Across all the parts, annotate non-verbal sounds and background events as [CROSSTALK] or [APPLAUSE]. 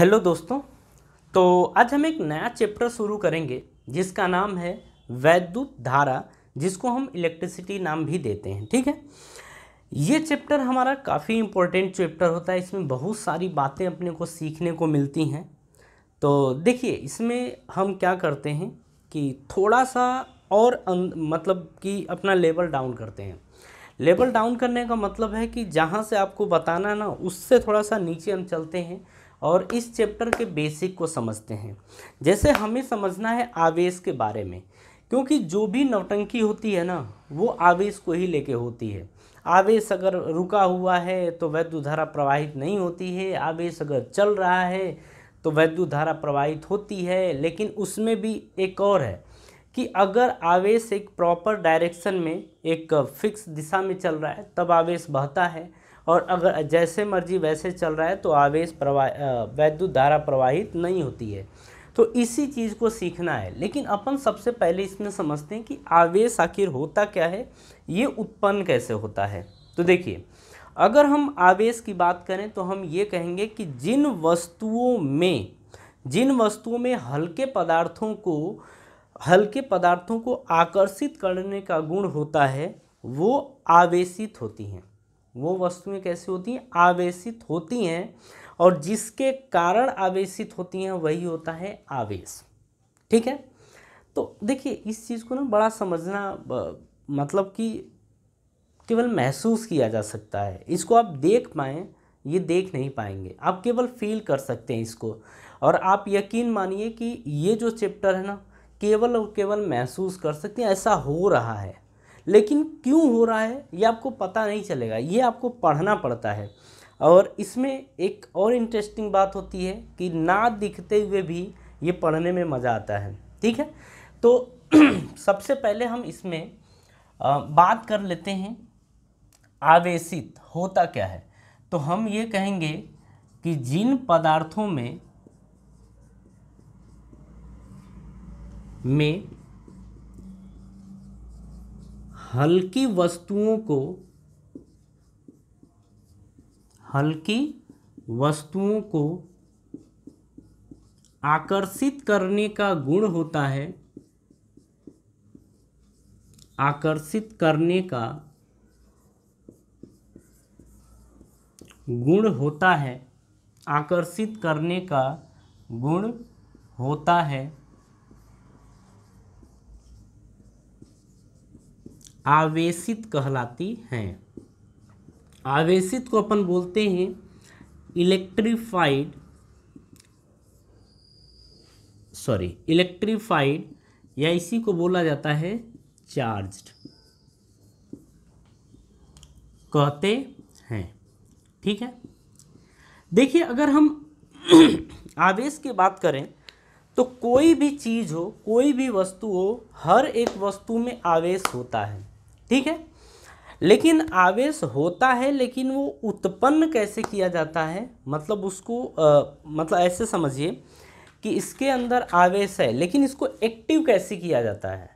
Hello दोस्तों तो आज हम एक नया चैप्टर शुरू करेंगे, जिसका नाम है वैद्युत धारा, जिसको हम इलेक्ट्रिसिटी नाम भी देते हैं, ठीक है? ये चैप्टर हमारा काफ़ी इम्पोर्टेंट चैप्टर होता है, इसमें बहुत सारी बातें अपने को सीखने को मिलती हैं। तो देखिए, इसमें हम क्या करते हैं कि थोड़ा सा और अं- मतलब कि अपना लेवल डाउन करते हैं। लेवल डाउन करने का मतलब है कि जहाँ से आपको बताना ना, उससे थोड़ा सा नीचे हम चलते हैं और इस चैप्टर के बेसिक को समझते हैं। जैसे हमें समझना है आवेश के बारे में, क्योंकि जो भी नौटंकी होती है ना, वो आवेश को ही लेके होती है। आवेश अगर रुका हुआ है तो वैद्युत धारा प्रवाहित नहीं होती है। आवेश अगर चल रहा है तो वैद्युत धारा प्रवाहित होती है। लेकिन उसमें भी एक और है कि अगर आवेश एक प्रॉपर डायरेक्शन में एक फिक्स दिशा में चल रहा है, तब आवेश बहता है। और अगर जैसे मर्ज़ी वैसे चल रहा है तो आवेश प्रवाह वैद्युत धारा प्रवाहित नहीं होती है। तो इसी चीज़ को सीखना है। लेकिन अपन सबसे पहले इसमें समझते हैं कि आवेश आखिर होता क्या है, ये उत्पन्न कैसे होता है। तो देखिए, अगर हम आवेश की बात करें तो हम ये कहेंगे कि जिन वस्तुओं में, जिन वस्तुओं में हल्के पदार्थों को, हल्के पदार्थों को आकर्षित करने का गुण होता है, वो आवेशित होती हैं। वो वस्तुएँ कैसी होती हैं? आवेशित होती हैं। और जिसके कारण आवेशित होती हैं, वही होता है आवेश। ठीक है? तो देखिए, इस चीज़ को ना बड़ा समझना मतलब कि केवल महसूस किया जा सकता है। इसको आप देख पाएँ, ये देख नहीं पाएँगे। आप केवल फील कर सकते हैं इसको। और आप यकीन मानिए कि ये जो चैप्टर है ना, केवल और केवल महसूस कर सकते हैं, ऐसा हो रहा है। लेकिन क्यों हो रहा है, ये आपको पता नहीं चलेगा। ये आपको पढ़ना पड़ता है। और इसमें एक और इंटरेस्टिंग बात होती है कि ना दिखते हुए भी ये पढ़ने में मज़ा आता है। ठीक है? तो [CLEARS THROAT] सबसे पहले हम इसमें बात कर लेते हैं, आवेशित होता क्या है? तो हम ये कहेंगे कि जिन पदार्थों में में हल्की वस्तुओं को, हल्की वस्तुओं को आकर्षित करने का गुण होता है। आकर्षित करने का गुण होता है। आकर्षित करने का गुण होता है। आवेशित कहलाती हैं। आवेशित को अपन बोलते हैं इलेक्ट्रीफाइड सॉरी इलेक्ट्रीफाइड या इसी को बोला जाता है चार्ज्ड कहते हैं। ठीक है? देखिए, अगर हम [CLEARS THROAT] आवेश की बात करें तो कोई भी चीज़ हो, कोई भी वस्तु हो, हर एक वस्तु में आवेश होता है। ठीक है? लेकिन आवेश होता है लेकिन वो उत्पन्न कैसे किया जाता है? मतलब उसको अ, मतलब ऐसे समझिए कि इसके अंदर आवेश है लेकिन इसको एक्टिव कैसे किया जाता है?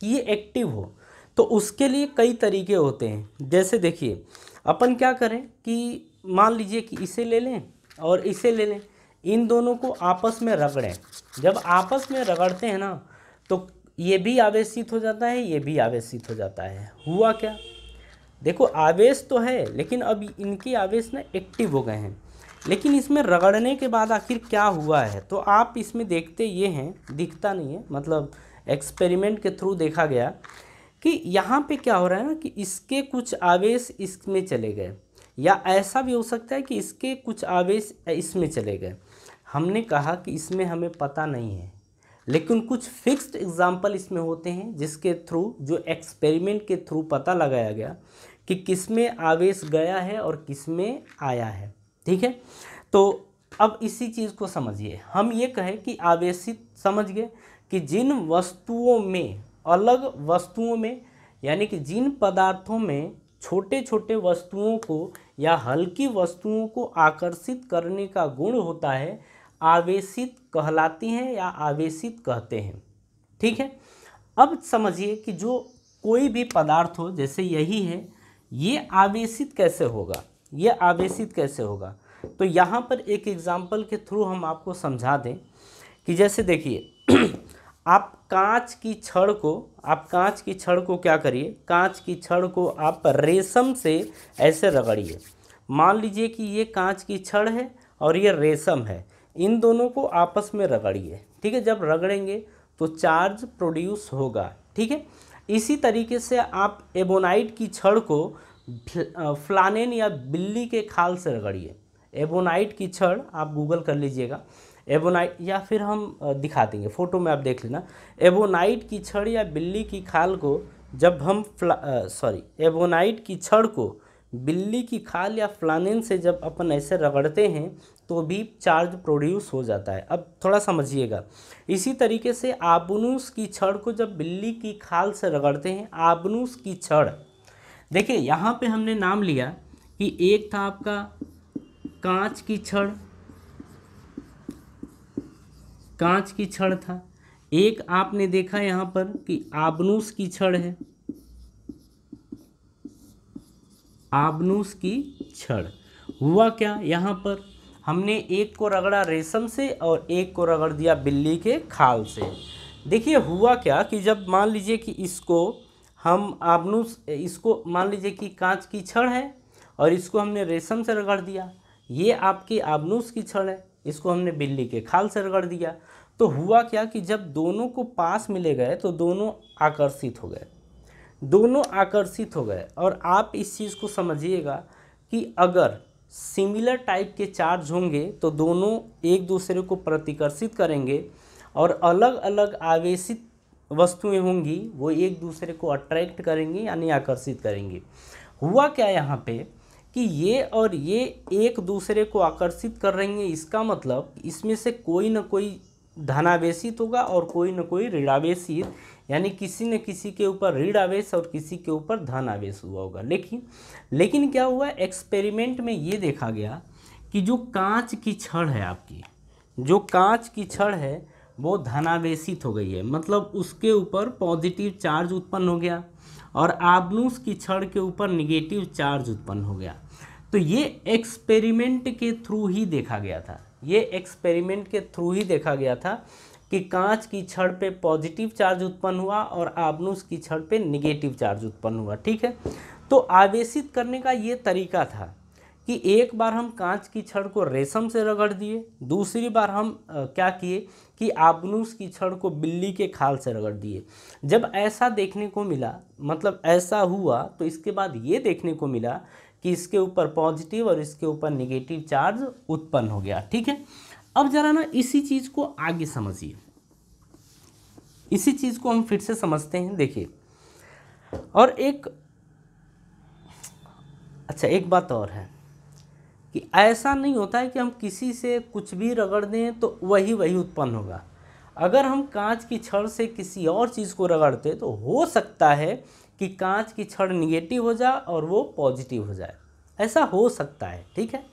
कि ये एक्टिव हो तो उसके लिए कई तरीके होते हैं। जैसे देखिए अपन क्या करें कि मान लीजिए कि इसे ले लें और इसे ले लें। इन दोनों को आपस में रगड़ें। जब आपस में रगड़ते हैं ना तो ये भी आवेशित हो जाता है, ये भी आवेशित हो जाता है। हुआ क्या? देखो, आवेश तो है, लेकिन अब इनके आवेश ना एक्टिव हो गए हैं। लेकिन इसमें रगड़ने के बाद आखिर क्या हुआ है? तो आप इसमें देखते ये हैं, दिखता नहीं है मतलब एक्सपेरिमेंट के थ्रू देखा गया कि यहाँ पे क्या हो रहा है ना कि इसके कुछ आवेश इसमें चले गए। या ऐसा भी हो सकता है कि इसके कुछ आवेश इसमें चले गए। हमने कहा कि इसमें हमें पता नहीं है। लेकिन कुछ फिक्स्ड एग्ज़ाम्पल इसमें होते हैं, जिसके थ्रू जो एक्सपेरिमेंट के थ्रू पता लगाया गया कि किसमें आवेश गया है और किसमें आया है। ठीक है? तो अब इसी चीज़ को समझिए। हम ये कहें कि आवेशित समझ गए कि जिन वस्तुओं में, अलग वस्तुओं में, यानी कि जिन पदार्थों में छोटे छोटे वस्तुओं को या हल्की वस्तुओं को आकर्षित करने का गुण होता है आवेशित कहलाती हैं या आवेशित कहते हैं। ठीक है? अब समझिए कि जो कोई भी पदार्थ हो, जैसे यही है, ये आवेशित कैसे होगा? ये आवेशित कैसे होगा? तो यहाँ पर एक एग्ज़ाम्पल के थ्रू हम आपको समझा दें कि जैसे देखिए, [CLEARS THROAT] आप कांच की छड़ को, आप कांच की छड़ को क्या करिए? कांच की छड़ को आप रेशम से ऐसे रगड़िए। मान लीजिए कि ये कांच की छड़ है और ये रेशम है। इन दोनों को आपस में रगड़िए, ठीक है? जब रगड़ेंगे तो चार्ज प्रोड्यूस होगा, ठीक है? इसी तरीके से आप एबोनाइट की छड़ को फ्लानेन या बिल्ली के खाल से रगड़िए। एबोनाइट की छड़ आप गूगल कर लीजिएगा। एबोनाइट, या फिर हम दिखा देंगे, फ़ोटो में आप देख लेना। एबोनाइट की छड़ या बिल्ली की खाल को जब हम सॉरी, एबोनाइट की छड़ को बिल्ली की खाल या फ्लानेन से जब अपन ऐसे रगड़ते हैं तो भी चार्ज प्रोड्यूस हो जाता है। अब थोड़ा समझिएगा। इसी तरीके से आबनूस की छड़ को जब बिल्ली की खाल से रगड़ते हैं आबनूस की छड़। देखिए, यहाँ पे हमने नाम लिया कि एक था आपका कांच की छड़। कांच की छड़ था। एक आपने देखा यहाँ पर कि आबनूस की छड़ है। आबनूस की छड़। हुआ क्या यहाँ पर? हमने एक को रगड़ा रेशम से और एक को रगड़ दिया बिल्ली के खाल से। देखिए, हुआ क्या कि जब मान लीजिए कि इसको हम आबनूस इसको मान लीजिए कि कांच की छड़ है और इसको हमने रेशम से रगड़ दिया, ये आपकी आबनूस की छड़ है, इसको हमने बिल्ली के खाल से रगड़ दिया। तो हुआ क्या कि जब दोनों को पास मिले गए तो दोनों आकर्षित हो गए। दोनों आकर्षित हो गए और आप इस चीज़ को समझिएगा कि अगर सिमिलर टाइप के चार्ज होंगे तो दोनों एक दूसरे को प्रतिकर्षित करेंगे और अलग अलग आवेशित वस्तुएँ होंगी, वो एक दूसरे को अट्रैक्ट करेंगी यानी आकर्षित करेंगी। हुआ क्या यहाँ पे कि ये और ये एक दूसरे को आकर्षित कर रही हैं, इसका मतलब इसमें से कोई ना कोई धनावेशित होगा और कोई ना कोई ऋणावेशित यानी किसी न किसी के ऊपर ऋण आवेश और किसी के ऊपर धन आवेश हुआ होगा। लेकिन लेकिन क्या हुआ? एक्सपेरिमेंट में ये देखा गया कि जो कांच की छड़ है आपकी, जो कांच की छड़ है, वो धनावेशित हो गई है। मतलब उसके ऊपर पॉजिटिव चार्ज उत्पन्न हो गया और आबनूस की छड़ के ऊपर निगेटिव चार्ज उत्पन्न हो गया। तो ये एक्सपेरिमेंट के थ्रू ही देखा गया था। ये एक्सपेरिमेंट के थ्रू ही देखा गया था कि कांच की छड़ पे पॉजिटिव चार्ज उत्पन्न हुआ और आबनूस की छड़ पे निगेटिव चार्ज उत्पन्न हुआ ठीक है? तो आवेशित करने का ये तरीका था कि एक बार हम कांच की छड़ को रेशम से रगड़ दिए दूसरी बार हम आ, क्या किए कि आबनूस की छड़ को बिल्ली के खाल से रगड़ दिए। जब ऐसा देखने को मिला मतलब ऐसा हुआ तो इसके बाद ये देखने को मिला कि इसके ऊपर पॉजिटिव और इसके ऊपर निगेटिव चार्ज उत्पन्न हो गया ठीक है? अब जरा ना इसी चीज़ को आगे समझिए। इसी चीज़ को हम फिर से समझते हैं, देखिए। और एक अच्छा एक बात और है कि ऐसा नहीं होता है कि हम किसी से कुछ भी रगड़ दें तो वही वही उत्पन्न होगा। अगर हम कांच की छड़ से किसी और चीज़ को रगड़ते तो हो सकता है कि कांच की छड़ निगेटिव हो जाए और वो पॉजिटिव हो जाए। ऐसा हो सकता है, ठीक है?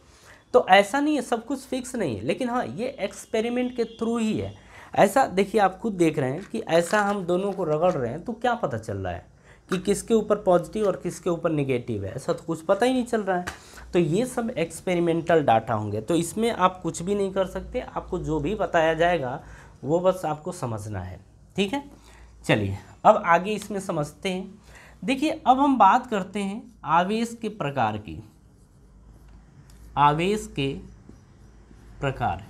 तो ऐसा नहीं है, सब कुछ फिक्स नहीं है। लेकिन हाँ ये एक्सपेरिमेंट के थ्रू ही है। ऐसा देखिए, आप खुद देख रहे हैं कि ऐसा हम दोनों को रगड़ रहे हैं तो क्या पता चल रहा है कि किसके ऊपर पॉजिटिव और किसके ऊपर निगेटिव है। ऐसा तो कुछ पता ही नहीं चल रहा है। तो ये सब एक्सपेरिमेंटल डाटा होंगे। तो इसमें आप कुछ भी नहीं कर सकते। आपको जो भी बताया जाएगा, वो बस आपको समझना है। ठीक है? चलिए, अब आगे इसमें समझते हैं। देखिए, अब हम बात करते हैं आवेश के प्रकार की। आवेश के प्रकार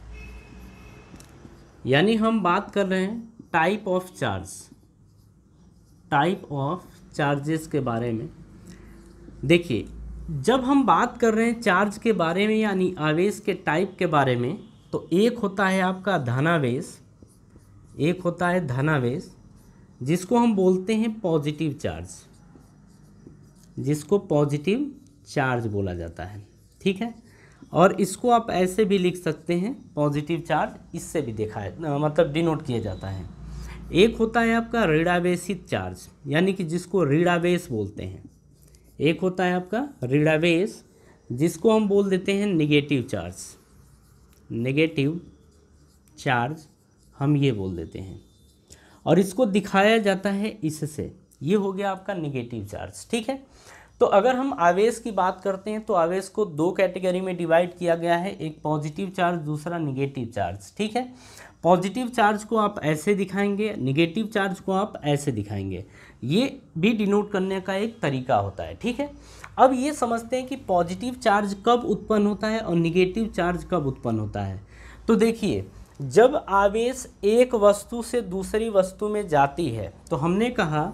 यानी हम बात कर रहे हैं type of charge type of charges के बारे में। देखिए, जब हम बात कर रहे हैं चार्ज के बारे में, यानी आवेश के टाइप के बारे में तो एक होता है आपका धनावेश, एक होता है धनावेश, जिसको हम बोलते हैं पॉजिटिव चार्ज जिसको पॉजिटिव चार्ज बोला जाता है। ठीक है? और इसको आप ऐसे भी लिख सकते हैं पॉजिटिव चार्ज इससे भी देखा है मतलब डिनोट किया जाता है। एक होता है आपका ऋणावेशित चार्ज यानी कि जिसको ऋणावेश बोलते हैं। एक होता है आपका ऋणावेश, जिसको हम बोल देते हैं निगेटिव चार्ज नेगेटिव चार्ज हम ये बोल देते हैं। और इसको दिखाया जाता है इससे। ये हो गया आपका निगेटिव चार्ज ठीक है? तो अगर हम आवेश की बात करते हैं तो आवेश को दो कैटेगरी में डिवाइड किया गया है, एक पॉजिटिव चार्ज दूसरा निगेटिव चार्ज ठीक है? पॉजिटिव चार्ज को आप ऐसे दिखाएँगे निगेटिव चार्ज को आप ऐसे दिखाएँगे। ये भी डिनोट करने का एक तरीका होता है, ठीक है? अब ये समझते हैं कि पॉजिटिव चार्ज कब उत्पन्न होता है और निगेटिव चार्ज कब उत्पन्न होता है। तो देखिए, जब आवेश एक वस्तु से दूसरी वस्तु में जाती है तो हमने कहा,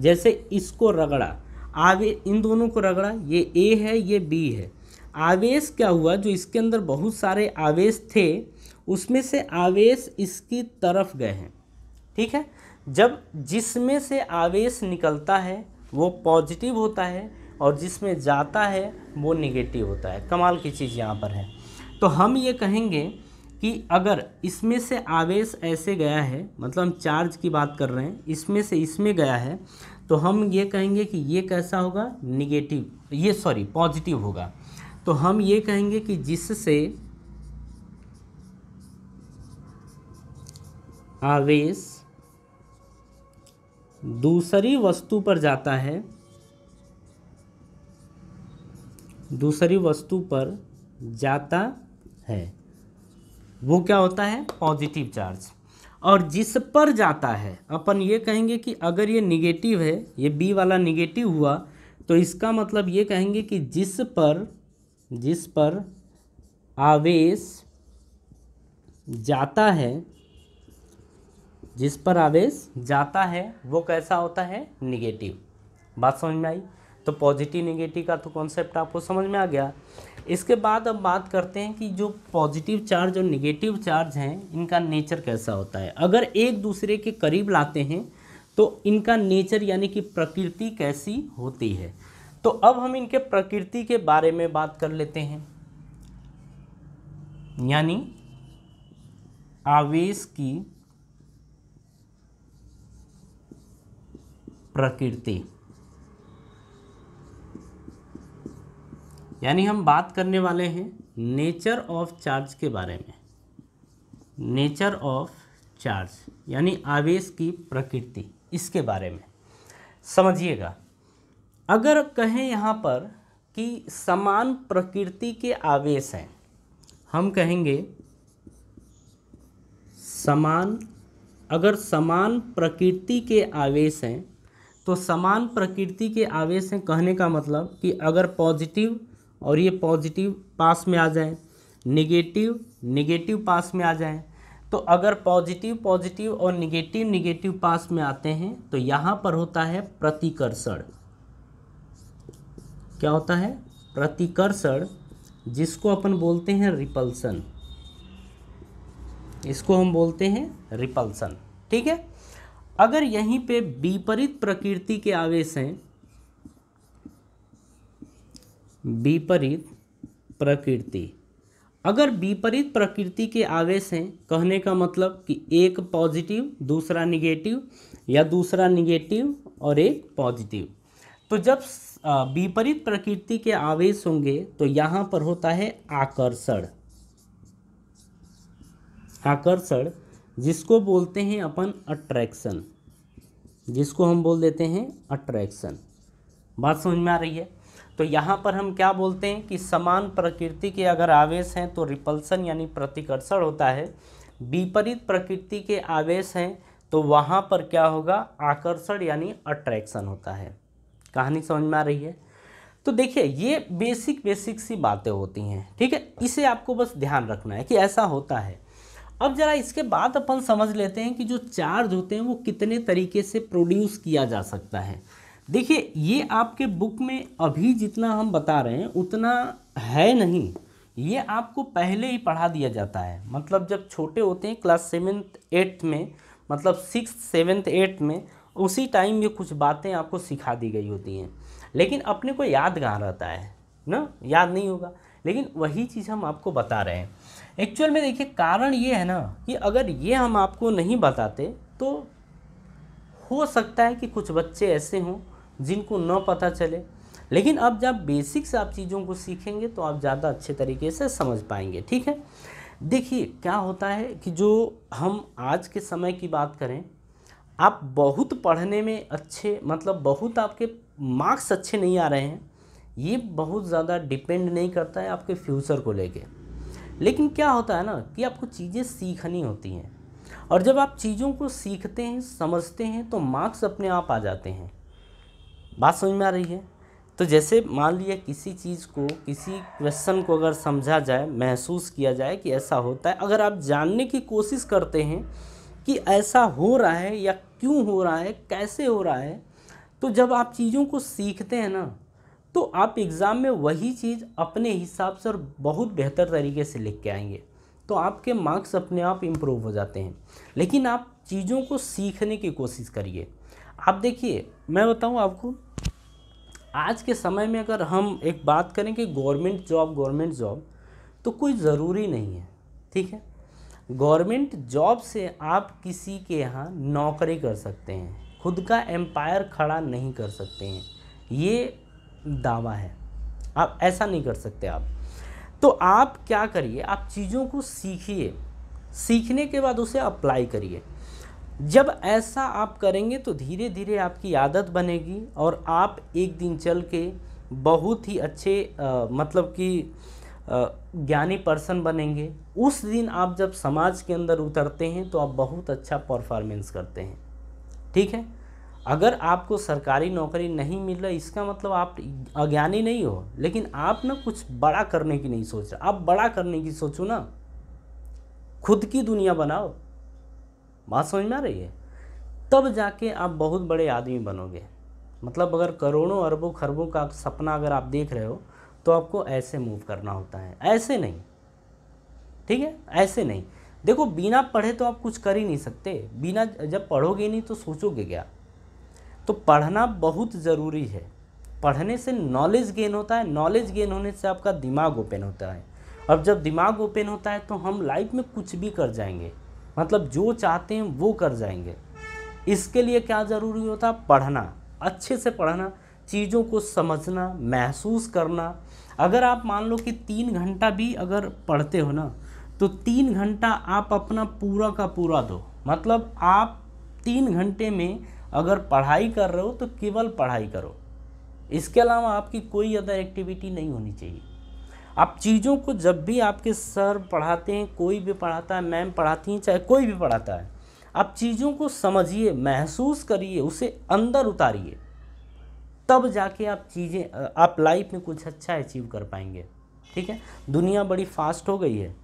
जैसे इसको रगड़ा आवे इन दोनों को रगड़ा, ये ए है, ये बी है। आवेश क्या हुआ? जो इसके अंदर बहुत सारे आवेश थे, उसमें से आवेश इसकी तरफ़ गए हैं। ठीक है? जब जिसमें से आवेश निकलता है, वो पॉजिटिव होता है और जिसमें जाता है, वो निगेटिव होता है। कमाल की चीज़ यहाँ पर है। तो हम ये कहेंगे कि अगर इसमें से आवेश ऐसे गया है मतलब हम चार्ज की बात कर रहे हैं, इसमें से इसमें गया है तो हम ये कहेंगे कि ये कैसा होगा? निगेटिव ये सॉरी पॉजिटिव होगा। तो हम ये कहेंगे कि जिससे आवेश दूसरी वस्तु पर जाता है, दूसरी वस्तु पर जाता है, वो क्या होता है? पॉजिटिव चार्ज और जिस पर जाता है, अपन ये कहेंगे कि अगर ये निगेटिव है, ये बी वाला निगेटिव हुआ तो इसका मतलब ये कहेंगे कि जिस पर जिस पर आवेश जाता है, जिस पर आवेश जाता है, वो कैसा होता है? निगेटिव बात समझ में आई? तो पॉजिटिव निगेटिव का तो कॉन्सेप्ट आपको समझ में आ गया। इसके बाद अब बात करते हैं कि जो पॉजिटिव चार्ज और निगेटिव चार्ज हैं, इनका नेचर कैसा होता है? अगर एक दूसरे के करीब लाते हैं तो इनका नेचर यानी कि प्रकृति कैसी होती है? तो अब हम इनके प्रकृति के बारे में बात कर लेते हैं। यानी आवेश की प्रकृति। यानी हम बात करने वाले हैं नेचर ऑफ़ चार्ज के बारे में। नेचर ऑफ़ चार्ज, यानी आवेश की प्रकृति, इसके बारे में। समझिएगा, अगर कहें यहाँ पर कि समान प्रकृति के आवेश हैं, हम कहेंगे समान, अगर समान प्रकृति के आवेश हैं तो समान प्रकृति के आवेश हैं कहने का मतलब कि अगर पॉजिटिव और ये पॉजिटिव पास में आ जाए, निगेटिव निगेटिव पास में आ जाए। तो अगर पॉजिटिव पॉजिटिव और निगेटिव निगेटिव पास में आते हैं तो यहाँ पर होता है प्रतिकर्षण। क्या होता है? प्रतिकर्षण, जिसको अपन बोलते हैं रिपल्सन। इसको हम बोलते हैं रिपल्सन। ठीक है? अगर यहीं पे विपरीत प्रकृति के आवेश हैं विपरीत प्रकृति। अगर विपरीत प्रकृति के आवेश हैं, कहने का मतलब कि एक पॉजिटिव दूसरा निगेटिव या दूसरा निगेटिव और एक पॉजिटिव तो जब विपरीत प्रकृति के आवेश होंगे तो यहाँ पर होता है आकर्षण। आकर्षण, जिसको बोलते हैं अपन अट्रैक्शन जिसको हम बोल देते हैं अट्रैक्शन बात समझ में आ रही है? तो यहाँ पर हम क्या बोलते हैं कि समान प्रकृति के अगर आवेश हैं तो रिपल्सन यानी प्रतिकर्षण होता है। विपरीत प्रकृति के आवेश हैं तो वहाँ पर क्या होगा? आकर्षण यानी अट्रैक्शन होता है। कहानी समझ में आ रही है? तो देखिए, ये बेसिक बेसिक सी बातें होती हैं, ठीक है? इसे आपको बस ध्यान रखना है कि ऐसा होता है। अब ज़रा इसके बाद अपन समझ लेते हैं कि जो चार्ज होते हैं, वो कितने तरीके से प्रोड्यूस किया जा सकता है। देखिए, ये आपके बुक में अभी जितना हम बता रहे हैं, उतना है नहीं। ये आपको पहले ही पढ़ा दिया जाता है। मतलब जब छोटे होते हैं, क्लास सेवेंथ, एट्थ में मतलब सिक्स सेवेंथ, एट्थ में, उसी टाइम ये कुछ बातें आपको सिखा दी गई होती हैं। लेकिन अपने को याद कहाँ रहता है, ना? याद नहीं होगा। लेकिन वही चीज़ हम आपको बता रहे हैं। एक्चुअल में देखिए, कारण ये है ना कि अगर ये हम आपको नहीं बताते तो हो सकता है कि कुछ बच्चे ऐसे हों जिनको न पता चले। लेकिन अब जब बेसिक्स आप चीज़ों को सीखेंगे तो आप ज़्यादा अच्छे तरीके से समझ पाएँगे, ठीक है? देखिए, क्या होता है कि जो हम आज के समय की बात करें, आप बहुत पढ़ने में अच्छे मतलब बहुत आपके मार्क्स अच्छे नहीं आ रहे हैं। ये बहुत ज़्यादा डिपेंड नहीं करता है आपके फ्यूचर को लेके। लेकिन क्या होता है ना कि आपको चीज़ें सीखनी होती हैं। और जब आप चीज़ों को सीखते हैं, समझते हैं तो मार्क्स अपने आप आ जाते हैं। बात समझ में आ रही है? तो जैसे मान लिया किसी चीज़ को, किसी क्वेश्चन को अगर समझा जाए, महसूस किया जाए कि ऐसा होता है, अगर आप जानने की कोशिश करते हैं कि ऐसा हो रहा है या क्यों हो रहा है, कैसे हो रहा है तो जब आप चीज़ों को सीखते हैं ना तो आप एग्ज़ाम में वही चीज़ अपने हिसाब से और बहुत बेहतर तरीके से लिख के आएँगे। तो आपके मार्क्स अपने आप इम्प्रूव हो जाते हैं। लेकिन आप चीज़ों को सीखने की कोशिश करिए। आप देखिए, मैं बताऊँ आपको, आज के समय में अगर हम एक बात करें कि गवर्नमेंट जॉब गवर्नमेंट जॉब तो कोई ज़रूरी नहीं है, ठीक है? गवर्नमेंट जॉब से आप किसी के यहाँ नौकरी कर सकते हैं, खुद का एम्पायर खड़ा नहीं कर सकते हैं, ये दावा है। आप ऐसा नहीं कर सकते आप। तो आप क्या करिए, आप चीज़ों को सीखिए, सीखने के बाद उसे अप्लाई करिए। जब ऐसा आप करेंगे तो धीरे धीरे आपकी आदत बनेगी और आप एक दिन चल के बहुत ही अच्छे आ, मतलब कि ज्ञानी पर्सन बनेंगे। उस दिन आप जब समाज के अंदर उतरते हैं तो आप बहुत अच्छा परफॉर्मेंस करते हैं। ठीक है? अगर आपको सरकारी नौकरी नहीं मिल रहा इसका मतलब आप अज्ञानी नहीं हो लेकिन आप ना कुछ बड़ा करने की नहीं सोच रहे। आप बड़ा करने की सोचो ना। खुद की दुनिया बनाओ। बात समझ में आ रही है? तब जाके आप बहुत बड़े आदमी बनोगे। मतलब अगर करोड़ों अरबों खरबों का सपना अगर आप देख रहे हो तो आपको ऐसे मूव करना होता है। ऐसे नहीं। ठीक है? ऐसे नहीं। देखो, बिना पढ़े तो आप कुछ कर ही नहीं सकते। बिना जब पढ़ोगे नहीं तो सोचोगे क्या? तो पढ़ना बहुत ज़रूरी है। पढ़ने से नॉलेज गेन होता है। नॉलेज गेन होने से आपका दिमाग ओपन होता है। अब जब दिमाग ओपन होता है तो हम लाइफ में कुछ भी कर जाएँगे। मतलब जो चाहते हैं वो कर जाएँगे। इसके लिए क्या ज़रूरी होता? पढ़ना, अच्छे से पढ़ना, चीज़ों को समझना, महसूस करना। अगर आप मान लो कि तीन घंटा भी अगर पढ़ते हो ना तो तीन घंटा आप अपना पूरा का पूरा दो। मतलब आप तीन घंटे में अगर पढ़ाई कर रहे हो तो केवल पढ़ाई करो। इसके अलावा आपकी कोई अदर एक्टिविटी नहीं होनी चाहिए। आप चीज़ों को जब भी आपके सर पढ़ाते हैं, कोई भी पढ़ाता है, मैम पढ़ाती हैं, चाहे कोई भी पढ़ाता है, आप चीज़ों को समझिए, महसूस करिए, उसे अंदर उतारिए। तब जाके आप चीज़ें आप लाइफ में कुछ अच्छा अचीव कर पाएँगे। ठीक है? दुनिया बड़ी फास्ट हो गई है।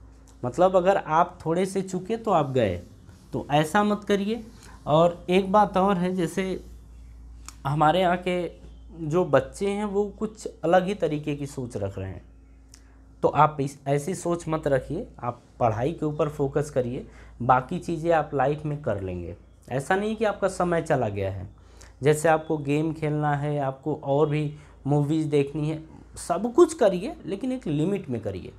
मतलब अगर आप थोड़े से चुके तो आप गए। तो ऐसा मत करिए। और एक बात और है, जैसे हमारे यहाँ के जो बच्चे हैं, वो कुछ अलग ही तरीके की सोच रख रहे हैं। तो आप इस, ऐसी सोच मत रखिए, आप पढ़ाई के ऊपर फोकस करिए, बाकी चीज़ें आप लाइफ में कर लेंगे। ऐसा नहीं कि आपका समय चला गया है। जैसे आपको गेम खेलना है, आपको और भी मूवीज़ देखनी है, सब कुछ करिए, लेकिन एक लिमिट में करिए।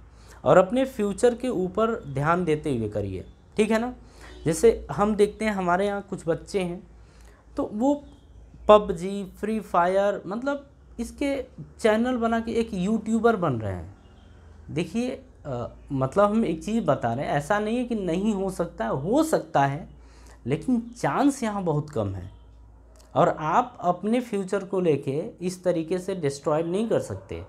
और अपने फ्यूचर के ऊपर ध्यान देते हुए करिए। ठीक है ना? जैसे हम देखते हैं, हमारे यहाँ कुछ बच्चे हैं तो वो पबजी, फ्री फायर मतलब इसके चैनल बना के एक यूट्यूबर बन रहे हैं। देखिए मतलब हम एक चीज़ बता रहे हैं, ऐसा नहीं है कि नहीं हो सकता, है सकता है, लेकिन चांस यहाँ बहुत कम है। और आप अपने फ्यूचर को लेके इस तरीके से डिस्ट्रॉय नहीं कर सकते,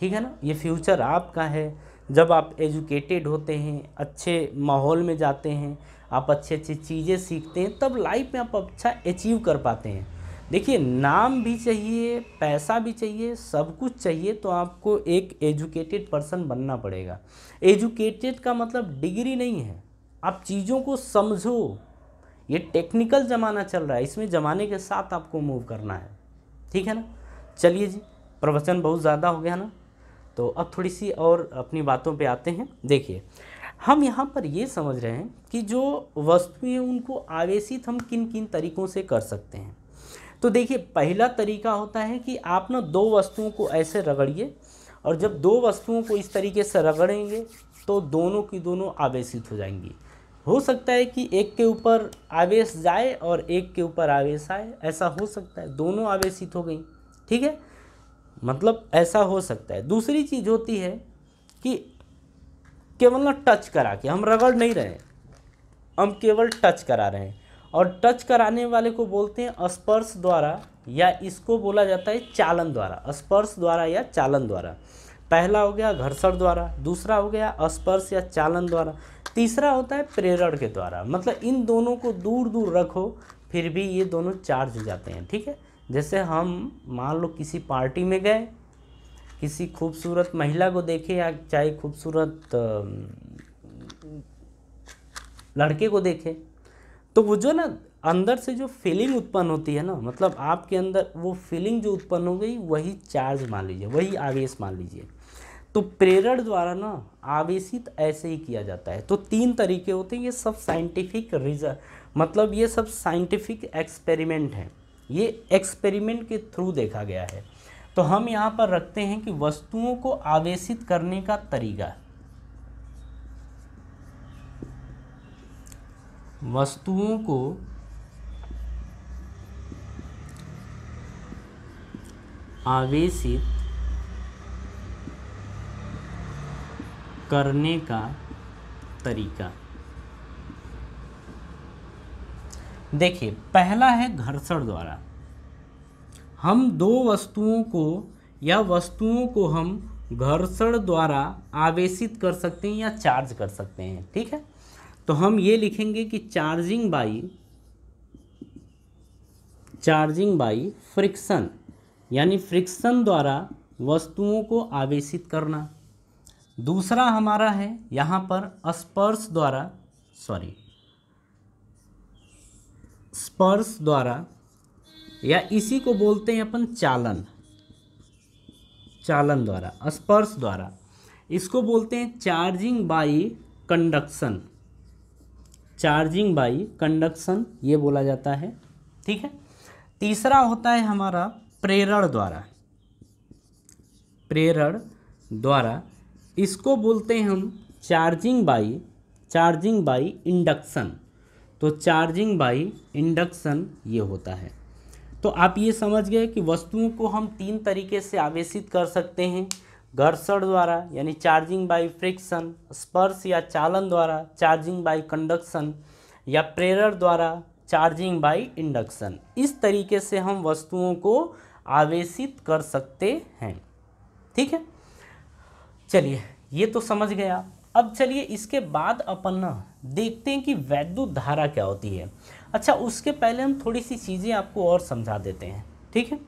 ठीक है ना? ये फ्यूचर आपका है। जब आप एजुकेटेड होते हैं, अच्छे माहौल में जाते हैं, आप अच्छी अच्छी चीज़ें सीखते हैं, तब लाइफ में आप अच्छा अचीव कर पाते हैं। देखिए, नाम भी चाहिए, पैसा भी चाहिए, सब कुछ चाहिए तो आपको एक एजुकेटेड पर्सन बनना पड़ेगा। एजुकेटेड का मतलब डिग्री नहीं है। आप चीज़ों को समझो। ये टेक्निकल ज़माना चल रहा है, इसमें ज़माने के साथ आपको मूव करना है। ठीक है ना? चलिए जी, प्रवचन बहुत ज़्यादा हो गया ना? तो अब थोड़ी सी और अपनी बातों पे आते हैं। देखिए, हम यहाँ पर ये समझ रहे हैं कि जो वस्तुएँ उनको आवेशित हम किन किन तरीक़ों से कर सकते हैं। तो देखिए, पहला तरीका होता है कि आप ना दो वस्तुओं को ऐसे रगड़िए और जब दो वस्तुओं को इस तरीके से रगड़ेंगे तो दोनों की दोनों आवेशित हो जाएँगी। हो सकता है कि एक के ऊपर आवेश जाए और एक के ऊपर आवेश आए, ऐसा हो सकता है, दोनों आवेशित हो गई, ठीक है? मतलब ऐसा हो सकता है। दूसरी चीज़ होती है कि केवल ना टच करा के, हम रगड़ नहीं रहे, हम केवल टच करा रहे हैं। और टच कराने वाले को बोलते हैं स्पर्श द्वारा, या इसको बोला जाता है चालन द्वारा, स्पर्श द्वारा या चालन द्वारा। पहला हो गया घर्षण द्वारा, दूसरा हो गया स्पर्श या चालन द्वारा, तीसरा होता है प्रेरण के द्वारा। मतलब इन दोनों को दूर दूर रखो, फिर भी ये दोनों चार्ज हो जाते हैं, ठीक है? जैसे हम मान लो किसी पार्टी में गए, किसी खूबसूरत महिला को देखे या चाहे खूबसूरत लड़के को देखे तो वो जो ना, अंदर से जो फीलिंग उत्पन्न होती है ना मतलब आपके अंदर वो फीलिंग जो उत्पन्न हो गई, वही चार्ज मान लीजिए, वही आवेश मान लीजिए। तो प्रेरण द्वारा ना, आवेशित ऐसे ही किया जाता है। तो तीन तरीके होते हैं, ये सब साइंटिफिक रीजन मतलब ये सब साइंटिफिक एक्सपेरिमेंट हैं। ये एक्सपेरिमेंट के थ्रू देखा गया है। तो हम यहाँ पर रखते हैं कि वस्तुओं को आवेशित करने का तरीका। वस्तुओं को आवेशित करने का तरीका। देखिए, पहला है घर्षण द्वारा। हम दो वस्तुओं को या वस्तुओं को हम घर्षण द्वारा आवेशित कर सकते हैं या चार्ज कर सकते हैं, ठीक है? तो हम ये लिखेंगे कि charging by charging by friction, यानी फ्रिक्शन द्वारा वस्तुओं को आवेशित करना। दूसरा हमारा है यहाँ पर स्पर्श द्वारा सॉरी स्पर्श द्वारा, या इसी को बोलते हैं अपन चालन चालन द्वारा, स्पर्श द्वारा। इसको बोलते हैं charging by conduction. Charging by conduction, ये बोला जाता है। ठीक है? तीसरा होता है हमारा प्रेरण द्वारा। प्रेरण द्वारा, इसको बोलते हैं हम charging by charging by induction. तो चार्जिंग बाई इंडक्शन ये होता है। तो आप ये समझ गए कि वस्तुओं को हम तीन तरीके से आवेशित कर सकते हैं। घर्षण द्वारा, यानी चार्जिंग बाई फ्रिक्शन स्पर्श या चालन द्वारा चार्जिंग बाई कंडक्शन या प्रेरण द्वारा चार्जिंग बाई इंडक्शन इस तरीके से हम वस्तुओं को आवेशित कर सकते हैं। ठीक है? चलिए, ये तो समझ गया। अब चलिए इसके बाद अपन ना देखते हैं कि वैद्युत धारा क्या होती है। अच्छा उसके पहले हम थोड़ी सी चीज़ें आपको और समझा देते हैं। ठीक है?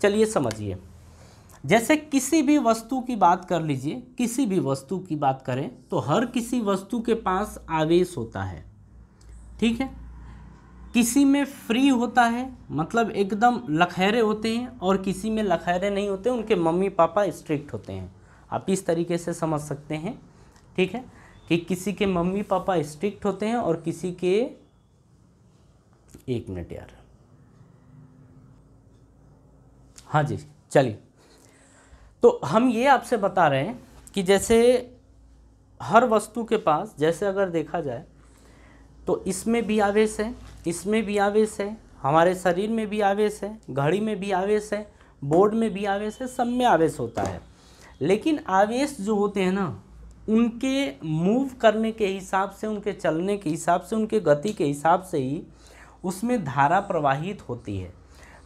चलिए समझिए। जैसे किसी भी वस्तु की बात कर लीजिए, किसी भी वस्तु की बात करें तो हर किसी वस्तु के पास आवेश होता है। ठीक है? किसी में फ्री होता है मतलब एकदम लखैरे होते हैं, और किसी में लखैरे नहीं होते, उनके मम्मी पापा स्ट्रिक्ट होते हैं। आप इस तरीके से समझ सकते हैं, ठीक है? कि किसी के मम्मी पापा स्ट्रिक्ट होते हैं, और किसी के एक मिनट यार। हाँ जी, चलिए। तो हम ये आपसे बता रहे हैं कि जैसे हर वस्तु के पास, जैसे अगर देखा जाए तो इसमें भी आवेश है, इसमें भी आवेश है, हमारे शरीर में भी आवेश है, घड़ी में भी आवेश है, बोर्ड में भी आवेश है, सब में आवेश होता है। लेकिन आवेश जो होते हैं ना, उनके मूव करने के हिसाब से, उनके चलने के हिसाब से, उनके गति के हिसाब से ही उसमें धारा प्रवाहित होती है।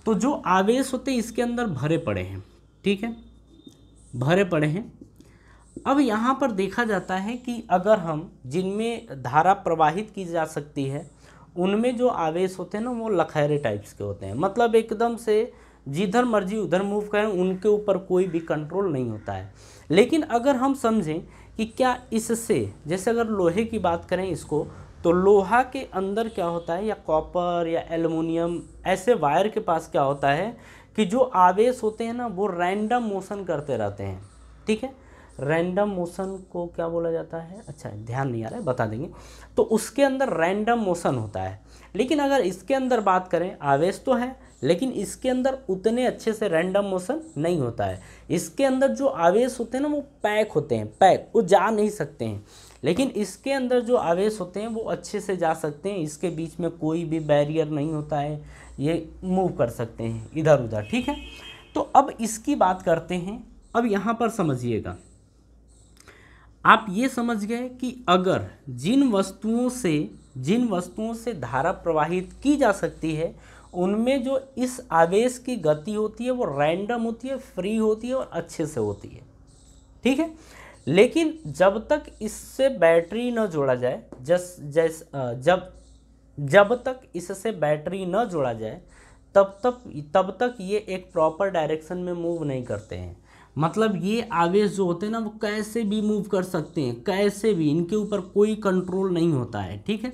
तो जो आवेश होते हैं, इसके अंदर भरे पड़े हैं, ठीक है? भरे पड़े हैं। अब यहाँ पर देखा जाता है कि अगर हम जिनमें धारा प्रवाहित की जा सकती है, उनमें जो आवेश होते हैं ना, वो लखैरे टाइप्स के होते हैं। मतलब एकदम से जिधर मर्ज़ी उधर मूव करें, उनके ऊपर कोई भी कंट्रोल नहीं होता है। लेकिन अगर हम समझें कि क्या इससे, जैसे अगर लोहे की बात करें इसको तो लोहा के अंदर क्या होता है, या कॉपर या एलुमिनियम ऐसे वायर के पास क्या होता है कि जो आवेश होते हैं ना, वो रैंडम मोशन करते रहते हैं। ठीक है? रैंडम मोशन को क्या बोला जाता है? अच्छा ध्यान नहीं आ रहा है, बता देंगे। तो उसके अंदर रैंडम मोशन होता है। लेकिन अगर इसके अंदर बात करें, आवेश तो है, लेकिन इसके अंदर उतने अच्छे से रैंडम मोशन नहीं होता है। इसके अंदर जो आवेश होते हैं ना, वो पैक होते हैं, पैक, वो जा नहीं सकते हैं। लेकिन इसके अंदर जो आवेश होते हैं, वो अच्छे से जा सकते हैं। इसके बीच में कोई भी बैरियर नहीं होता है। ये मूव कर सकते हैं इधर उधर, ठीक है? तो अब इसकी बात करते हैं। अब यहाँ पर समझिएगा। आप ये समझ गए कि अगर जिन वस्तुओं से, जिन वस्तुओं से धारा प्रवाहित की जा सकती है, उनमें जो इस आवेश की गति होती है, वो रैंडम होती है फ्री होती है और अच्छे से होती है। ठीक है? लेकिन जब तक इससे बैटरी न जोड़ा जाए, जस, जैस जब जब तक इससे बैटरी न जोड़ा जाए, तब तक तब तक ये एक प्रॉपर डायरेक्शन में मूव नहीं करते हैं। मतलब ये आवेश जो होते हैं ना, वो कैसे भी मूव कर सकते हैं, कैसे भी, इनके ऊपर कोई कंट्रोल नहीं होता है, ठीक है?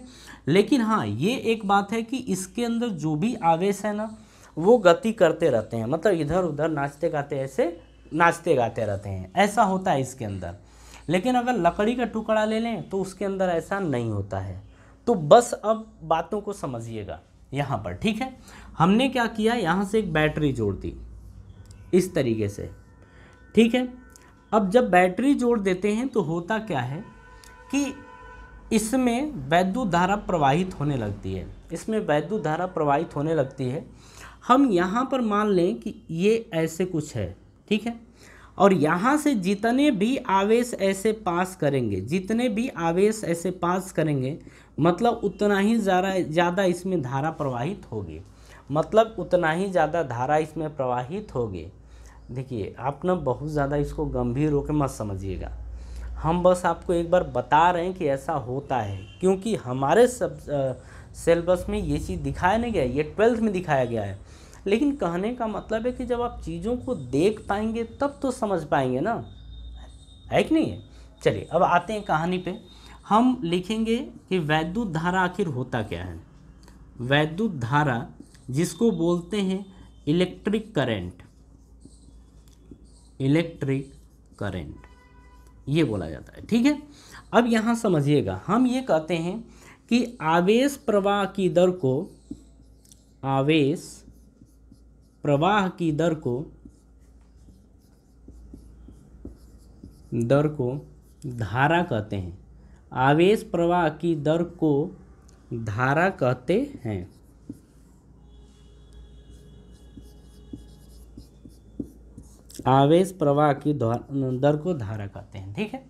लेकिन हाँ ये एक बात है कि इसके अंदर जो भी आवेश है ना, वो गति करते रहते हैं। मतलब इधर उधर नाचते गाते, ऐसे नाचते गाते रहते हैं। ऐसा होता है इसके अंदर। लेकिन अगर लकड़ी का टुकड़ा ले लें तो उसके अंदर ऐसा नहीं होता है। तो बस अब बातों को समझिएगा। यहाँ पर, ठीक है? हमने क्या किया? यहाँ से एक बैटरी जोड़ दी, इस तरीके से, ठीक है? अब जब बैटरी जोड़ देते हैं तो होता क्या है कि इसमें वैद्युत धारा प्रवाहित होने लगती है। इसमें वैद्युत धारा प्रवाहित होने लगती है। हम यहाँ पर मान लें कि ये ऐसे कुछ है, ठीक है? और यहाँ से जितने भी आवेश ऐसे पास करेंगे, जितने भी आवेश ऐसे पास करेंगे मतलब उतना ही ज़्यादा ज़्यादा इसमें धारा प्रवाहित होगी। मतलब उतना ही ज़्यादा धारा इसमें प्रवाहित होगी। देखिए, आप ना बहुत ज़्यादा इसको गंभीर होकर मत समझिएगा। हम बस आपको एक बार बता रहे हैं कि ऐसा होता है, क्योंकि हमारे सब सिलेबस में ये चीज़ दिखाया नहीं गया, ये ट्वेल्थ में दिखाया गया है। लेकिन कहने का मतलब है कि जब आप चीज़ों को देख पाएँगे, तब तो समझ पाएँगे ना। है कि नहीं? है चलिए, अब आते हैं कहानी पे। हम लिखेंगे कि वैद्युत धारा आखिर होता क्या है? वैद्युत धारा जिसको बोलते हैं इलेक्ट्रिक करंट। Electric current. ये बोला जाता है, ठीक है? अब यहाँ समझिएगा, हम ये कहते हैं कि आवेश प्रवाह की दर को, आवेश प्रवाह की दर को दर को धारा कहते हैं। आवेश प्रवाह की दर को धारा कहते हैं। आवेश प्रवाह की दर को धारा कहते हैं, ठीक है?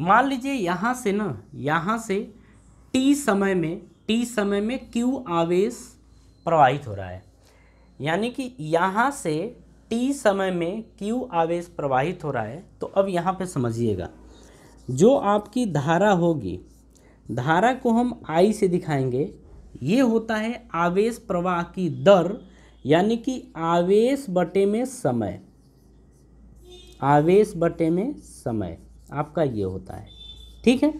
मान लीजिए यहाँ से ना, यहाँ से टी समय में टी समय में क्यू आवेश प्रवाहित हो रहा है। यानी कि यहाँ से टी समय में क्यू आवेश प्रवाहित हो रहा है तो अब यहाँ पे समझिएगा। जो आपकी धारा होगी, धारा को हम आई से दिखाएँगे, ये होता है आवेश प्रवाह की दर, यानी कि आवेश बटे में समय। आवेश बटे में समय, आपका ये होता है। ठीक है?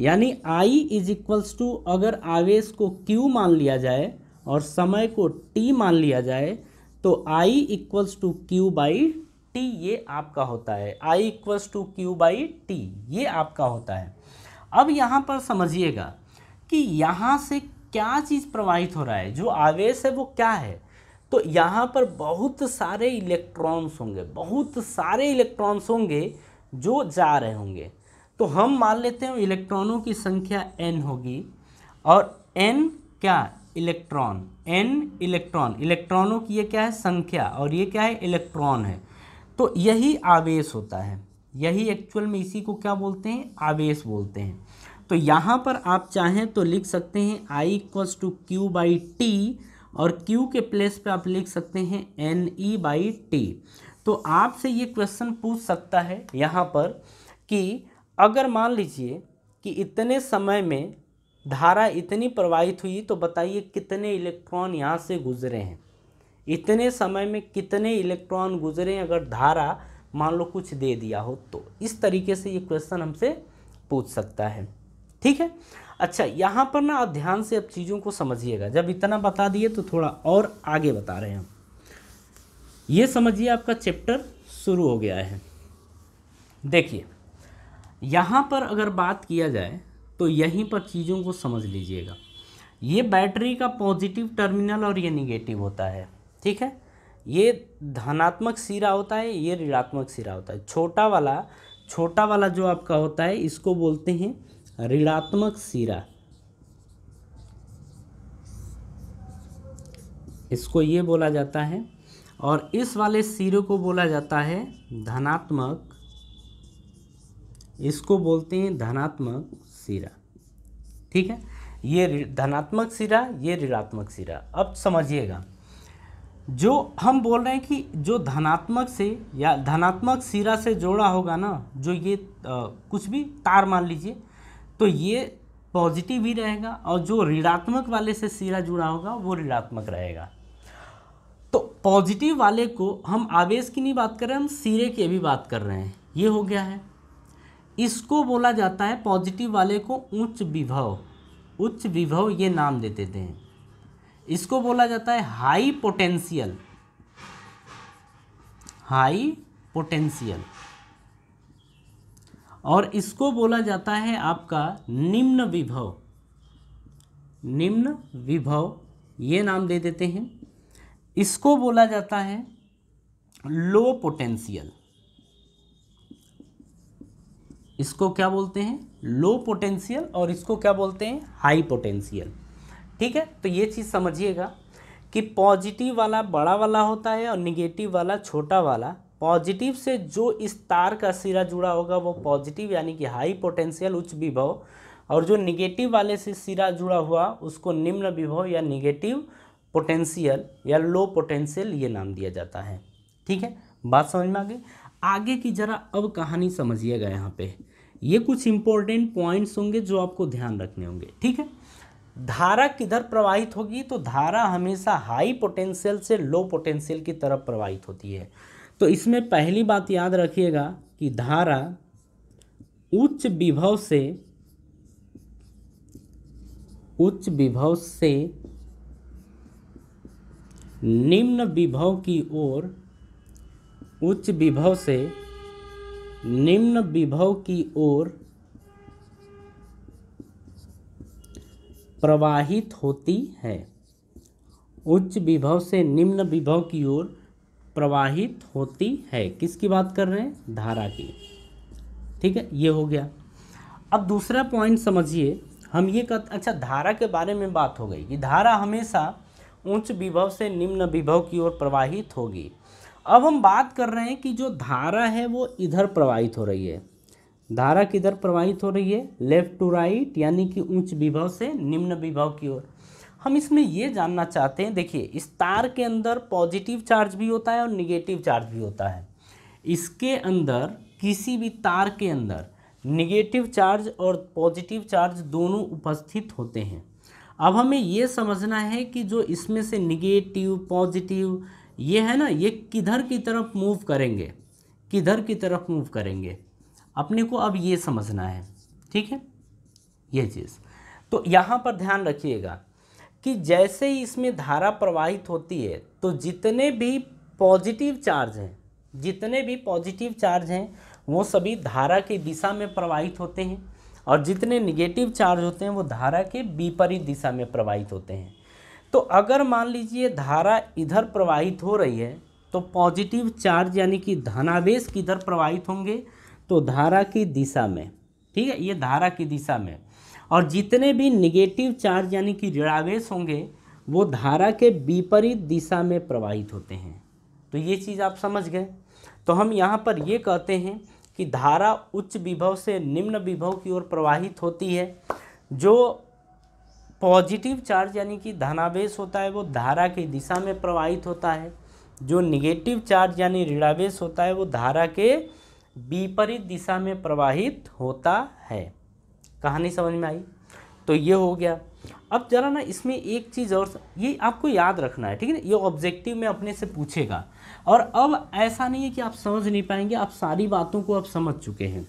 यानी आई इज़ इक्वल्स टू अगर आवेश को क्यू मान लिया जाए और समय को टी मान लिया जाए तो I equals to Q by T ये आपका होता है। I equals to Q by T ये आपका होता है। अब यहाँ पर समझिएगा कि यहाँ से क्या चीज़ प्रवाहित हो रहा है, जो आवेश है वो क्या है? तो यहाँ पर बहुत सारे इलेक्ट्रॉन्स होंगे, बहुत सारे इलेक्ट्रॉन्स होंगे जो जा रहे होंगे। तो हम मान लेते हैं इलेक्ट्रॉनों की संख्या एन होगी और एन क्या? इलेक्ट्रॉन एन इलेक्ट्रॉन इलेक्ट्रॉनों की ये क्या है? संख्या और ये क्या है? इलेक्ट्रॉन है। तो यही आवेश होता है। यही एक्चुअल में इसी को क्या बोलते हैं? आवेश बोलते हैं। तो यहाँ पर आप चाहें तो लिख सकते हैं I equals to Q by T और Q के प्लेस पे आप लिख सकते हैं एन ई बाई टी तो आपसे ये क्वेश्चन पूछ सकता है यहाँ पर कि अगर मान लीजिए कि इतने समय में धारा इतनी प्रवाहित हुई तो बताइए कितने इलेक्ट्रॉन यहाँ से गुजरे हैं। इतने समय में कितने इलेक्ट्रॉन गुजरे अगर धारा मान लो कुछ दे दिया हो तो? इस तरीके से ये क्वेश्चन हमसे पूछ सकता है। ठीक है? अच्छा यहाँ पर ना आप ध्यान से अब चीज़ों को समझिएगा। जब इतना बता दिए तो थोड़ा और आगे बता रहे हैं। हम ये समझिए आपका चैप्टर शुरू हो गया है। देखिए, यहाँ पर अगर बात किया जाए तो यहीं पर चीज़ों को समझ लीजिएगा। ये बैटरी का पॉजिटिव टर्मिनल और ये निगेटिव होता है। ठीक है? ये धनात्मक सिरा होता है, ये ऋणात्मक सिरा होता है। छोटा वाला छोटा वाला जो आपका होता है, इसको बोलते हैं ऋणात्मक सिरा। इसको ये बोला जाता है और इस वाले सिरे को बोला जाता है धनात्मक। इसको बोलते हैं धनात्मक सिरा। ठीक है? ये धनात्मक सिरा, ये ऋणात्मक सिरा। अब समझिएगा। जो हम बोल रहे हैं कि जो धनात्मक से या धनात्मक सिरा से जोड़ा होगा ना जो ये आ, कुछ भी तार मान लीजिए तो ये पॉजिटिव ही रहेगा और जो ऋणात्मक वाले से सिरा जुड़ा होगा वो ऋणात्मक रहेगा। तो पॉजिटिव वाले को हम आवेश की नहीं बात कर रहे हम सिरे की भी बात कर रहे हैं। ये हो गया है। इसको बोला जाता है पॉजिटिव वाले को उच्च विभव। उच्च विभव ये नाम देते हैं इसको बोला जाता है हाई पोटेंशियल। High potential. और इसको बोला जाता है आपका निम्न विभव। निम्न विभव, ये नाम दे देते हैं। इसको बोला जाता है लो पोटेंशियल। इसको क्या बोलते हैं? लो पोटेंशियल और इसको क्या बोलते हैं? High potential. ठीक है? तो ये चीज़ समझिएगा कि पॉजिटिव वाला बड़ा वाला होता है और निगेटिव वाला छोटा वाला। पॉजिटिव से जो इस तार का सिरा जुड़ा होगा, वो पॉजिटिव यानी कि हाई पोटेंशियल उच्च विभव, और जो निगेटिव वाले से सिरा जुड़ा हुआ, उसको निम्न विभव या निगेटिव पोटेंशियल या लो पोटेंशियल ये नाम दिया जाता है। ठीक है? बात समझ में आ गई? आगे की ज़रा अब कहानी समझिएगा यहाँ पे। ये कुछ इंपॉर्टेंट पॉइंट्स होंगे जो आपको ध्यान रखने होंगे। ठीक है? धारा किधर प्रवाहित होगी? तो धारा हमेशा हाई पोटेंशियल से लो पोटेंशियल की तरफ़ प्रवाहित होती है। तो इसमें पहली बात याद रखिएगा कि धारा उच्च विभव से, उच्च विभव से निम्न विभव की ओर, उच्च विभव से निम्न विभव की ओर प्रवाहित होती है। उच्च विभव से निम्न विभव की ओर प्रवाहित होती है। किसकी बात कर रहे हैं? धारा की। ठीक है, ये हो गया। अब दूसरा पॉइंट समझिए। हम ये कहते अच्छा धारा के बारे में बात हो गई कि धारा हमेशा उच्च विभव से निम्न विभव की ओर प्रवाहित होगी। अब हम बात कर रहे हैं कि जो धारा है वो इधर प्रवाहित हो रही है। धारा किधर प्रवाहित हो रही है? लेफ़्ट टू राइट यानी कि उच्च विभव से निम्न विभव की ओर। हम इसमें ये जानना चाहते हैं, देखिए, इस तार के अंदर पॉजिटिव चार्ज भी होता है और निगेटिव चार्ज भी होता है। इसके अंदर, किसी भी तार के अंदर निगेटिव चार्ज और पॉजिटिव चार्ज दोनों उपस्थित होते हैं। अब हमें ये समझना है कि जो इसमें से निगेटिव पॉजिटिव ये है ना, ये किधर की तरफ़ मूव करेंगे? किधर की तरफ़ मूव करेंगे? अपने को अब ये समझना है, ठीक है? ये चीज़। तो यहाँ पर ध्यान रखिएगा कि जैसे ही इसमें धारा प्रवाहित होती है तो जितने भी पॉजिटिव चार्ज हैं, जितने भी पॉजिटिव चार्ज हैं, वो सभी धारा की दिशा में प्रवाहित होते हैं और जितने निगेटिव चार्ज होते हैं, वो धारा के विपरीत दिशा में प्रवाहित होते हैं। तो अगर मान लीजिए धारा इधर प्रवाहित हो रही है तो पॉजिटिव चार्ज यानी कि धनावेश किधर प्रवाहित होंगे? तो धारा की दिशा में, ठीक है, ये धारा की दिशा में। और जितने भी निगेटिव चार्ज यानी कि ऋणावेश होंगे, वो धारा के विपरीत दिशा में प्रवाहित होते हैं। तो ये चीज़ आप समझ गए। तो हम यहाँ पर ये कहते हैं कि धारा उच्च विभव से निम्न विभव की ओर प्रवाहित होती है। जो पॉजिटिव चार्ज यानी कि धनावेश होता है, वो धारा की दिशा में प्रवाहित होता है। जो निगेटिव चार्ज यानी ऋणावेश होता है, वो धारा के विपरीत दिशा में प्रवाहित होता है। कहानी समझ में आई? तो ये हो गया। अब जरा ना इसमें एक चीज़ और ये आपको याद रखना है, ठीक है ना? ये ऑब्जेक्टिव में अपने से पूछेगा। और अब ऐसा नहीं है कि आप समझ नहीं पाएँगे, आप सारी बातों को आप समझ चुके हैं।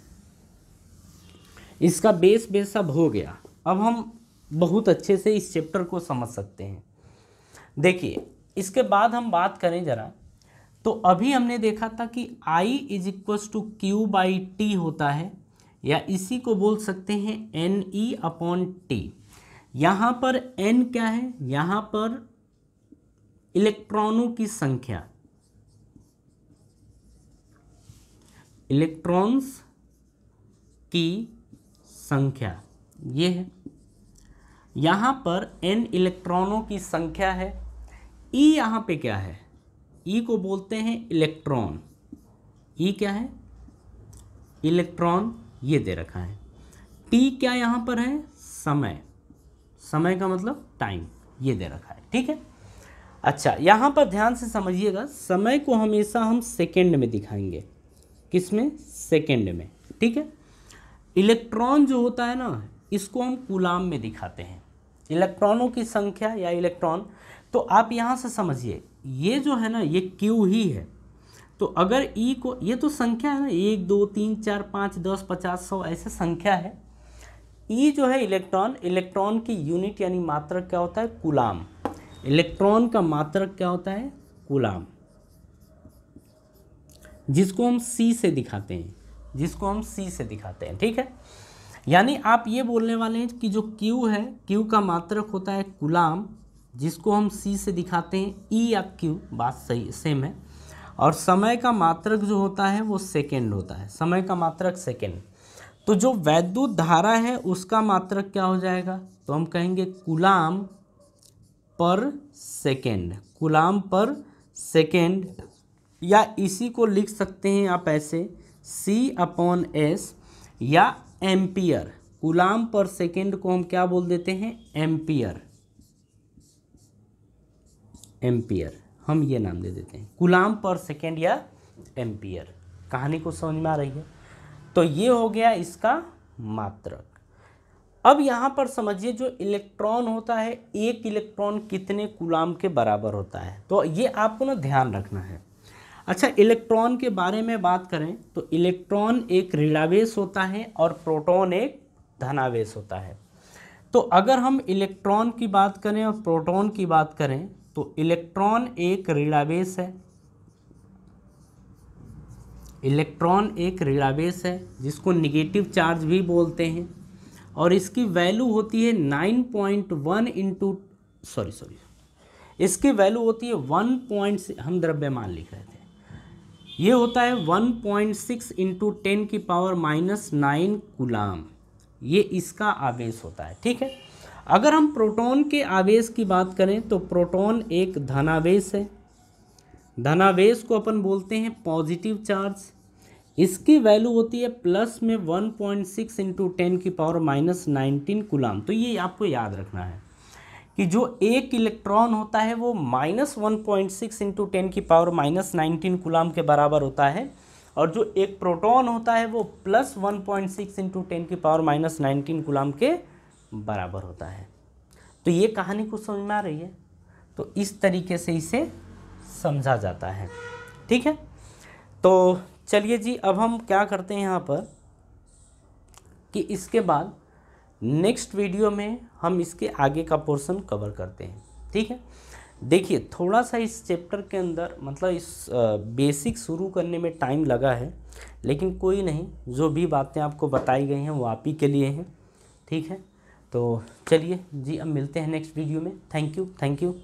इसका बेस बेस अब हो गया। अब हम बहुत अच्छे से इस चैप्टर को समझ सकते हैं। देखिए, इसके बाद हम बात करें ज़रा तो अभी हमने देखा था कि I is equals to Q by T होता है, या इसी को बोल सकते हैं एन ई अपॉन टी यहाँ पर एन क्या है? यहाँ पर इलेक्ट्रॉनों की संख्या। इलेक्ट्रॉन्स की संख्या, ये है। यहाँ पर एन इलेक्ट्रॉनों की संख्या है। ई e यहाँ पे क्या है? ई e को बोलते हैं इलेक्ट्रॉन ई e क्या है? इलेक्ट्रॉन ये दे रखा है। टी क्या यहाँ पर है? समय। समय का मतलब टाइम ये दे रखा है। ठीक है? अच्छा यहाँ पर ध्यान से समझिएगा। समय को हमेशा हम सेकेंड में दिखाएँगे। किसमें सेकेंड में। ठीक है? इलेक्ट्रॉन जो होता है ना, इसको हम कुलाम में दिखाते हैं। इलेक्ट्रॉनों की संख्या या इलेक्ट्रॉन। तो आप यहाँ से समझिए। ये जो है ना, ये क्यू ही है। तो अगर ई को, ये तो संख्या है ना, एक, दो, तीन, चार, पाँच, दस, पचास, सौ, ऐसे संख्या है। ई जो है इलेक्ट्रॉन इलेक्ट्रॉन की यूनिट यानी मात्रक क्या होता है? कुलाम। इलेक्ट्रॉन का मात्रक क्या होता है? कुलाम। जिसको हम सी से दिखाते हैं, जिसको हम सी से दिखाते हैं, ठीक है? यानी आप ये बोलने वाले हैं कि जो क्यू है क्यू का मात्रक होता है कुलाम जिसको हम सी से दिखाते हैं ई या क्यू बात सही सेम है। और समय का मात्रक जो होता है, वो सेकेंड होता है। समय का मात्रक सेकेंड तो जो वैद्युत धारा है, उसका मात्रक क्या हो जाएगा? तो हम कहेंगे कुलाम पर सेकेंड कुलाम पर सेकेंड या इसी को लिख सकते हैं आप ऐसे सी अपॉन एस या एम्पियर कुलाम पर सेकेंड को हम क्या बोल देते हैं? एम्पियर एम्पियर, हम ये नाम दे देते हैं। गुलाम पर सेकेंड या एम्पियर। कहानी को समझ में आ रही है? तो ये हो गया इसका मात्रक। अब यहाँ पर समझिए, जो इलेक्ट्रॉन होता है, एक इलेक्ट्रॉन कितने गुलाम के बराबर होता है? तो ये आपको ना ध्यान रखना है। अच्छा इलेक्ट्रॉन के बारे में बात करें तो इलेक्ट्रॉन एक ऋणावेश होता है और प्रोटॉन एक धनावेश होता है। तो अगर हम इलेक्ट्रॉन की बात करें और प्रोटॉन की बात करें तो इलेक्ट्रॉन एक ऋणावेश है। इलेक्ट्रॉन एक ऋणावेश है, जिसको निगेटिव चार्ज भी बोलते हैं। और इसकी वैल्यू होती है nine point one into sorry sorry इसकी वैल्यू होती है वन पॉइंट हम द्रव्यमान लिख रहे थे। ये होता है 1.6 पॉइंट सिक्स इंटू टेन की पावर माइनस नाइन गुलाम ये इसका आवेश होता है, ठीक है? अगर हम प्रोटॉन के आवेश की बात करें तो प्रोटॉन एक धनावेश है। धनावेश को अपन बोलते हैं पॉजिटिव चार्ज। इसकी वैल्यू होती है प्लस में 1.6 पॉइंट सिक्स इंटू टेन की पावर माइनस नाइनटीन गुलाम तो ये आपको याद रखना है कि जो एक इलेक्ट्रॉन होता है वो minus one point six into ten की पावर माइनस नाइनटीन कुलाम के बराबर होता है। और जो एक प्रोटॉन होता है वो plus one point six into ten की पावर माइनस नाइनटीन कुलाम के बराबर होता है। तो ये कहानी कुछ समझ में आ रही है? तो इस तरीके से इसे समझा जाता है। ठीक है? तो चलिए जी, अब हम क्या करते हैं यहाँ पर कि इसके बाद नेक्स्ट वीडियो में हम इसके आगे का पोर्शन कवर करते हैं। ठीक है? देखिए, थोड़ा सा इस चैप्टर के अंदर मतलब इस बेसिक शुरू करने में टाइम लगा है, लेकिन कोई नहीं, जो भी बातें आपको बताई गई हैं वो आप ही के लिए हैं। ठीक है? तो चलिए जी अब मिलते हैं नेक्स्ट वीडियो में। Thank you thank you